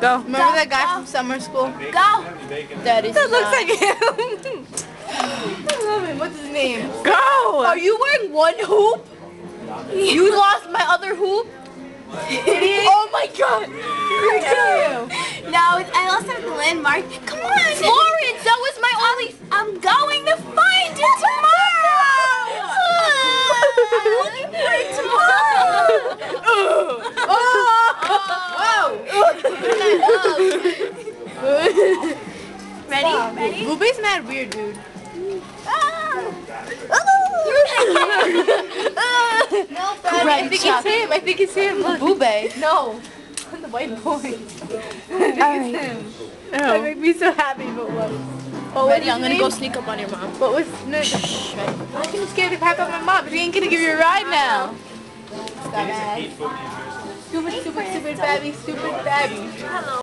Go. Remember Go, that guy go. from summer school? Go. That is. That looks like him. I love him. What's his name? Go. Are you wearing one hoop? You lost my other hoop? Idiot. Oh my god. No, it's- I lost it at the landmark. Come on. Florence, that was my only. I'm going to find it tomorrow. I'm looking for it tomorrow. Ready? Ready? Rube's mad weird, dude. No, I think it's him. I think it's him. Look. Bube. No. The white boy. Alright. Oh. That Oh. make me so happy, but what? What Ready? I'm gonna name? go sneak up on your mom. What was no? Shh, ready? I'm gonna scare the crap out of my mom. She ain't gonna give you a ride now. Stop Stupid, stupid, stupid, babby, stupid babby. Hello.